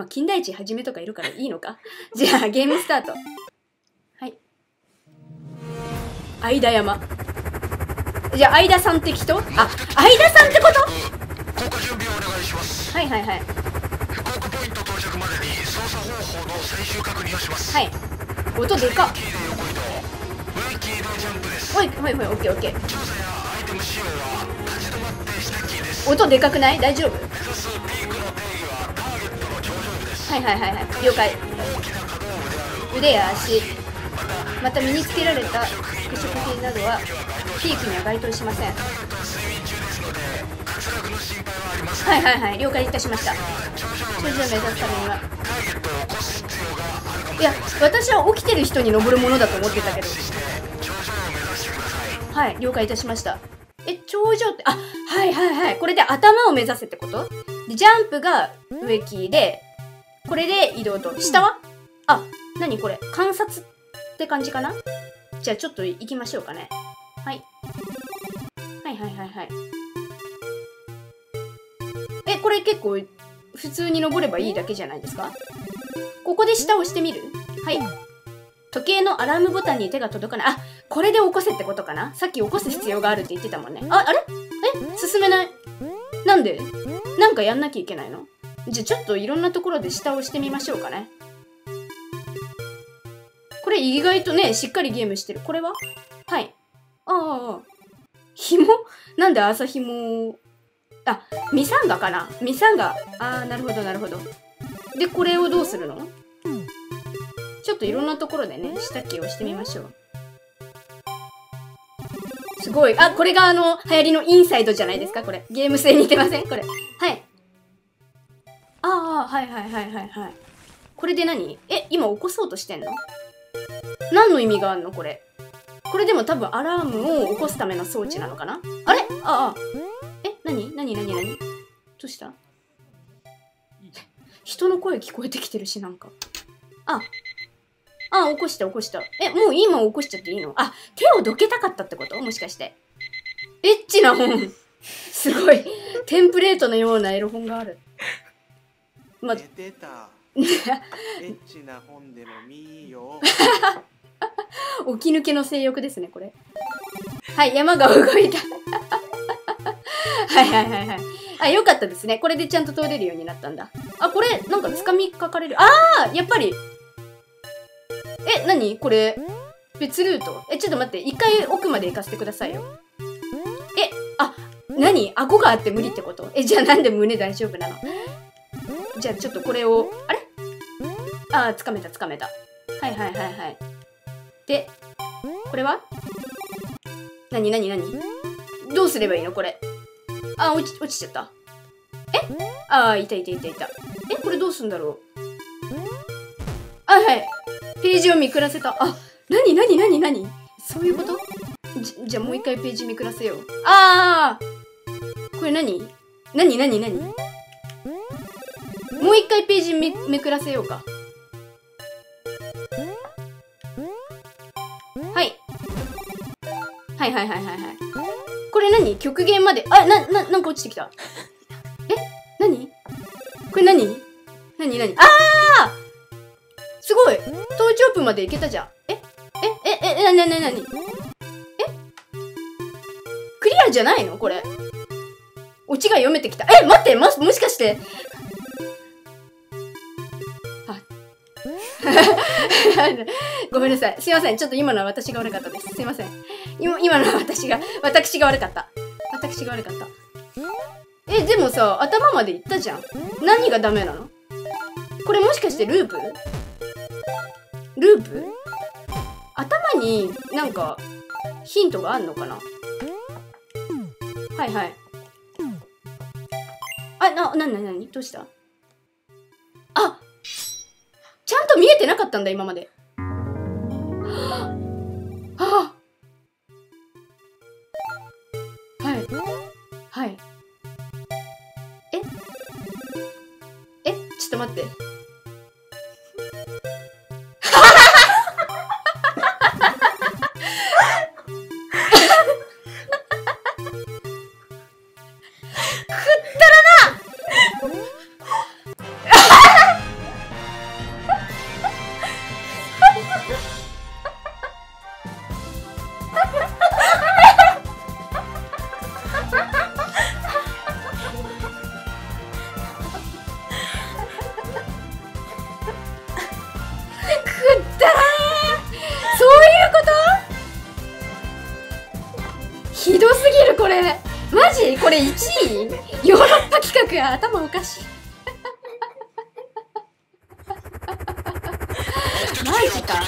まあ、金田一はじめとかいるからいいのか？じゃあ、ゲームスタート。はい。相田山。じゃあ、相田さんって人？あ、相田さんってこと？降下準備をお願いしますはいはいはい。降下ポイント到着までに操作方法の最終確認をしますはい。音でかっ。おい、はいはい、オッケーオッケー。調査やアイテム使用は立ち止まって下キーです音でかくない？大丈夫？はいはいはいはい。了解。腕や足、また身につけられた服飾品などは、ピークには該当しません。はいはいはい、了解いたしました。頂上を目指すためには。いや、私は起きてる人に登るものだと思ってたけど。はい、了解いたしました。え、頂上って、あ、はいはいはい。これで頭を目指せってこと？で、ジャンプが上キーで、これで移動と。下は？あ、なにこれ？観察って感じかな？じゃあちょっと行きましょうかね。はい。はいはいはいはい。え、これ結構普通に登ればいいだけじゃないですか？ここで下を押してみる？はい。時計のアラームボタンに手が届かない。あ、これで起こせってことかな？さっき起こす必要があるって言ってたもんね。あ、あれ？え？進めない？なんで？なんかやんなきゃいけないの？じゃあちょっといろんなところで下をしてみましょうかね。これ意外とね、しっかりゲームしてる。これは？はい。ああああ、紐？なんで朝紐？をあ、ミサンガかな？ミサンガ。ああ、なるほどなるほど。で、これをどうするの？ちょっといろんなところでね、下キーをしてみましょう。すごい。あ、これがあの、流行りのインサイドじゃないですか？これ。ゲーム性似てません？これ。はい。ああ、はいはいはいはいはい。これで何？え、今起こそうとしてんの？何の意味があんのこれ？これでも多分アラームを起こすための装置なのかな？あれ？ああ。え、何？何？何？何？どうした？人の声聞こえてきてるし、なんか。あ、あ、起こした起こした。え、もう今起こしちゃっていいの？あ、手をどけたかったってこと？もしかして。エッチな本。すごい。テンプレートのようなエロ本がある。ま、寝てた エッチな本でも見よう起き抜けの性欲ですね、これ。はい、山が動いた。はいはいはいはい。あ、よかったですね。これでちゃんと通れるようになったんだ。あ、これ、なんか掴みかかれる。あーやっぱり。え、何？これ、別ルート？え、ちょっと待って。一回奥まで行かせてくださいよ。え、あ、何？顎があって無理ってこと？え、じゃあなんで胸大丈夫なの？じゃあちょっとこれを、あれ？あー、掴めた掴めた。はいはいはいはい。で、これは？何何何？どうすればいいのこれ？あ、落ち、落ちちゃった。え？あー、いたいたいたいた。え、これどうすんだろう？あ、はい。ページをめくらせた。あ、なになになになにそういうこと？じじゃあもう一回ページめくらせよう。あーこれ何何何何？もう一回ページめめくらせようか。はい。はいはいはいはいはい。これ何？極限まで。あ、な、な、なんか落ちてきた。え？何？これ何？何？何？ああすごい頭頂部まで行けたじゃん。え？え？え？え、なに、な、な、なにえ？クリアじゃないの？これ。オチが読めてきた。え、待って、もしかして。ごめんなさい。すいません。ちょっと今のは私が悪かったです。すいません。今今のは私が、私が悪かった。私が悪かった。え、でもさ、頭までいったじゃん。何がダメなの？これもしかしてループ？ループ？頭になんかヒントがあんのかな？はいはい。あ、な、な、な、なに？どうした？と見えてなかったんだ、今まで。はあはい。はい。え？え？ちょっと待って。く マジ？これ1位？ヨーロッパ企画頭おかしい。マジか